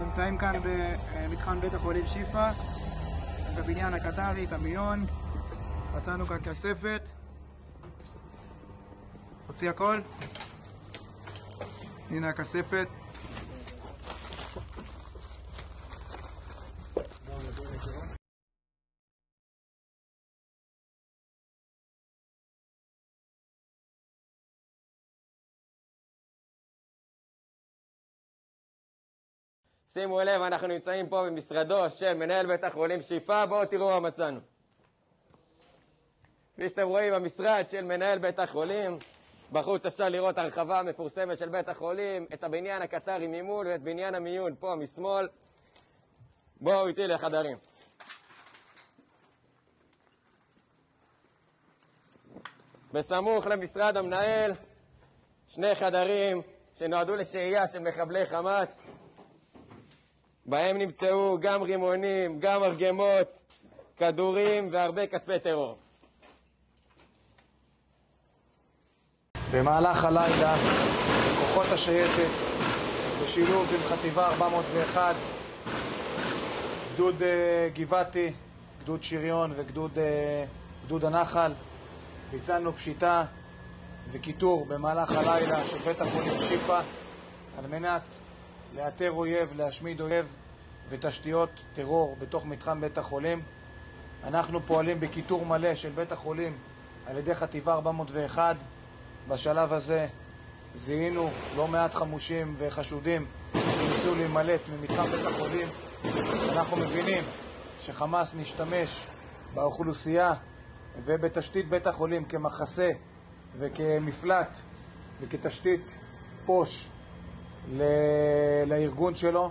נמצאים כאן במתחם אה, בית החולים שיפא, בבניין הקטרי, קמיון, מצאנו כאן כספת, הוציא הכל, הנה הכספת. שימו לב, אנחנו נמצאים פה במשרדו של מנהל בית החולים שיפא, בואו תראו מה מצאנו. כפי שאתם רואים, המשרד של מנהל בית החולים, בחוץ אפשר לראות הרחבה מפורסמת של בית החולים, את הבניין הקטרי ממול ואת בניין המיון פה משמאל. בואו איתי לחדרים. בסמוך למשרד המנהל, שני חדרים שנועדו לשהייה של מחבלי חמאס. בהם נמצאו גם רימונים, גם מרגמות, כדורים והרבה כספי טרור. במהלך הלילה, כוחות השייטת, בשילוב עם חטיבה 401, גדוד uh, גבעתי, גדוד שריון וגדוד uh, הנחל, ביצענו פשיטה וכיתור במהלך הלילה של בית החולים שיפא על מנת לאתר אויב, להשמיד אויב ותשתיות טרור בתוך מתחם בית החולים. אנחנו פועלים בכיתור מלא של בית החולים על ידי חטיבה 401. בשלב הזה זיהינו לא מעט חמושים וחשודים שניסו להימלט ממתחם בית החולים. אנחנו מבינים שחמאס משתמש באוכלוסייה ובתשתית בית החולים כמחסה וכמפלט וכתשתית פוש לארגון שלו.